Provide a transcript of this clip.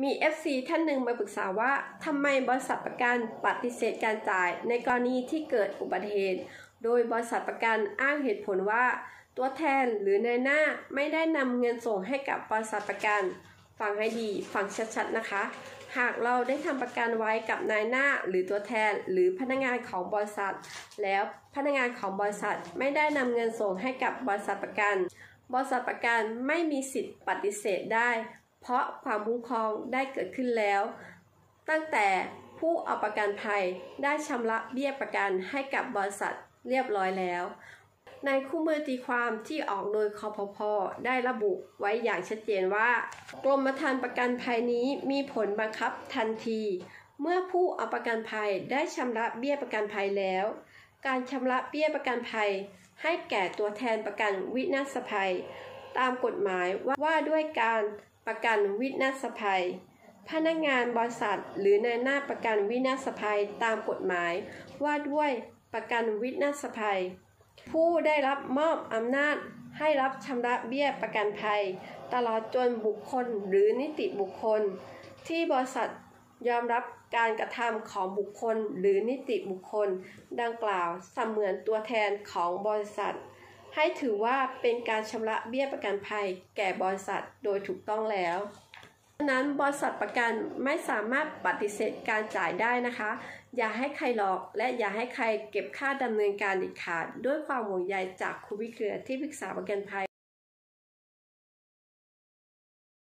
มี FC ท่านหนึ่งมาปรึกษาว่าทำไมบริษัทประกันปฏิเสธการจ่ายในกรณีที่เกิดอุบัติเหตุ โดยบริษัทประกันอ้างเหตุผลว่า ตัวแทนหรือนายหน้าไม่ได้นำเงินส่งให้กับบริษัทประกัน ฟังให้ดี ฟังชัดๆนะคะ หากเราได้ทำประกันไว้กับนายหน้าหรือตัวแทนหรือพนักงานของบริษัท แล้วพนักงานของบริษัทไม่ได้นำเงินส่งให้กับบริษัทประกัน บริษัทประกันไม่มีสิทธิ์ปฏิเสธได้ เพราะความคุ้มครองได้เกิดขึ้นแล้ว ตั้งแต่ผู้เอาประกันภัยได้ชำระเบี้ยประกันให้กับบริษัทเรียบร้อยแล้ว ในคู่มือตีความที่ออกโดยคอพพได้ระบุไว้อย่างชัดเจนว่ากรมธรรม์ประกันภัยนี้มีผลบังคับทันที เมื่อผู้เอาประกันภัยได้ชำระเบี้ยประกันภัยแล้ว การชำระเบี้ยประกันภัย ให้แก่ตัวแทนประกันวินาศภัย ตามกฎหมายว่าว่าด้วยการ ประกันวินาศภัย พนักงานบริษัท หรือนายหน้าประกันวินาศภัยตามกฎหมาย ว่าด้วยประกันวินาศภัย ผู้ได้รับมอบอำนาจให้รับชำระเบี้ยประกันภัย ตลอดจนบุคคลหรือนิติบุคคล ที่บริษัทยอมรับการกระทำของบุคคลหรือนิติบุคคล ดังกล่าวเสมือนตัวแทนของบริษัท ให้ถือว่าเป็นการชำระเบี้ยประกันภัย แก่บริษัทโดยถูกต้องแล้วดังนั้นบริษัทประกันไม่สามารถปฏิเสธการจ่ายได้นะคะ อย่าให้ใครหลอกและอย่าให้ใครเก็บค่าดำเนินการเด็ดขาด ด้วยความห่วงใยจากคุณวิเครือที่ปรึกษาประกันภัย